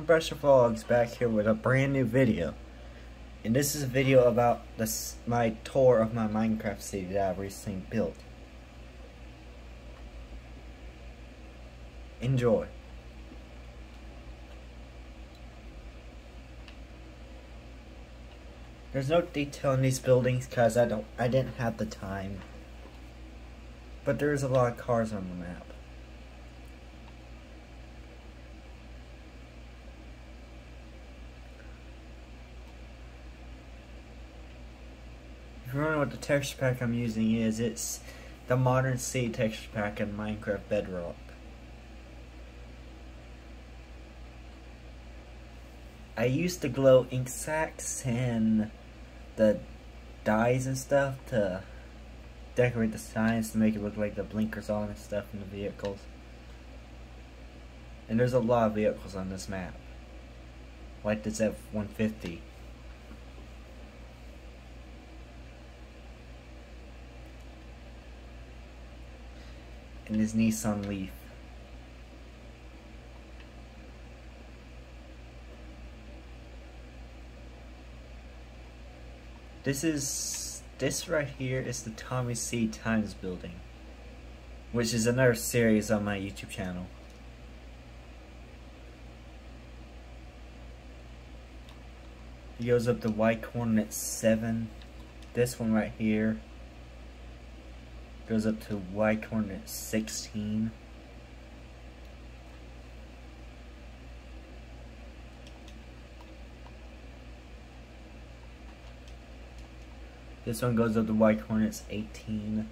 Brasher Vlogs back here with a brand new video. And this is a video about this my tour of my Minecraft city that I recently built. Enjoy. There's no detail in these buildings because I don't I didn't have the time. But there's a lot of cars on the map. If you wonder what the texture pack I'm using is, it's the Modern City texture pack in Minecraft Bedrock. I used the glow ink sacs and the dyes and stuff to decorate the signs to make it look like the blinkers on and stuff in the vehicles. And there's a lot of vehicles on this map. Like this F-150. And his Nissan Leaf. This is this right here is the Tommy C Times building, which is another series on my YouTube channel. It goes up to Y coordinate 7. This one right here goes up to Y coordinate 16. This one goes up to Y coordinates 18.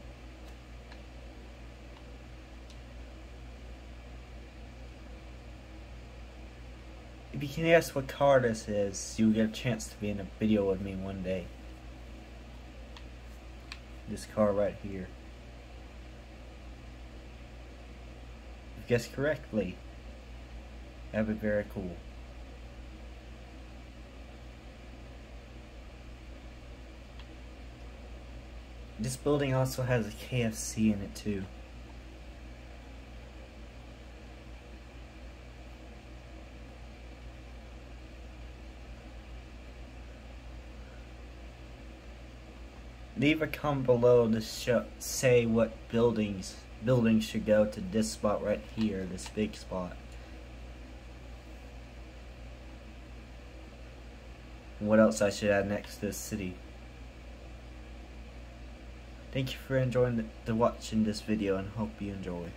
If you can guess what car this is, you'll get a chance to be in a video with me one day. This car right here. If you guessed correctly, that'd be very cool. This building also has a KFC in it too. Leave a comment below to show, say what buildings buildings should go to this spot right here, this big spot. What else I should add next to this city. Thank you for enjoying the, the watching this video and hope you enjoy.